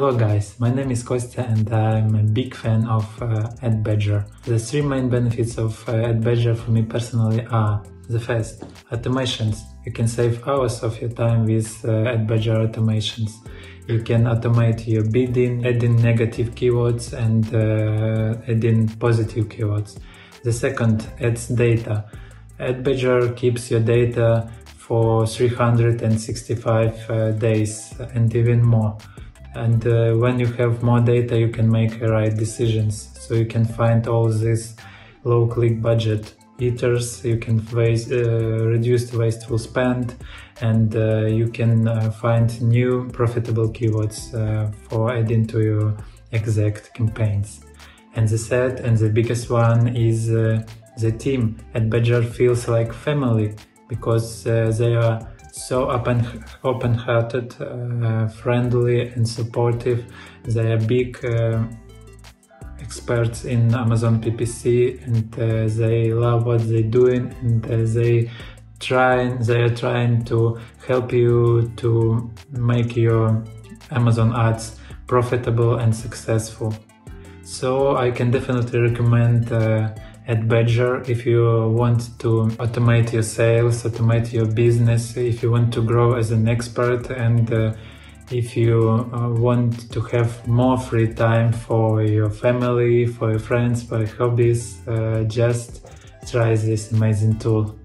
Hello guys, my name is Kostya and I'm a big fan of uh, AdBadger. The three main benefits of uh, AdBadger for me personally are the first, automations. You can save hours of your time with uh, AdBadger automations. You can automate your bidding, adding negative keywords and uh, adding positive keywords. The second adds data. AdBadger keeps your data for 365 uh, days and even more and uh, when you have more data you can make right decisions. So you can find all these low click budget eaters you can waste, uh, reduce wasteful spend. And uh, you can uh, find new profitable keywords uh, for adding to your exact campaigns. And the third and the biggest one is uh, the team. AdBadger feels like family because they are so open open-hearted, uh, friendly and supportive. They are big uh, experts in Amazon PPC and uh, they love what they're doing and uh, they try they are trying to help you to make your Amazon ads profitable and successful. So I can definitely recommend uh, AdBadger if you want to automate your sales, automate your business, if you want to grow as an expert and uh, if you uh, want to have more free time for your family, for your friends, for your hobbies, uh, just try this amazing tool.